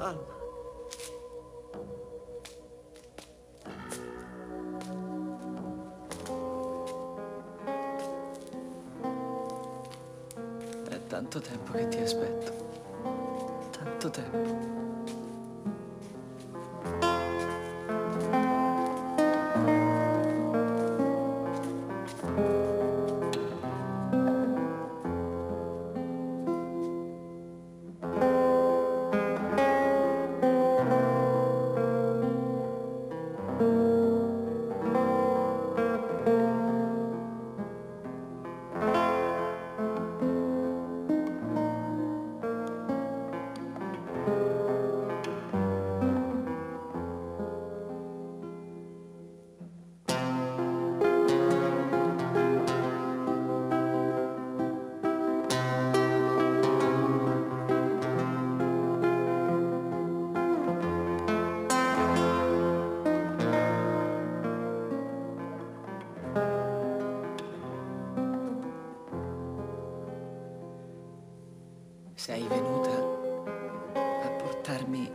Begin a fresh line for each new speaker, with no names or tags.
Alma. È tanto tempo che ti aspetto. Tanto tempo. Sei venuta a portarmi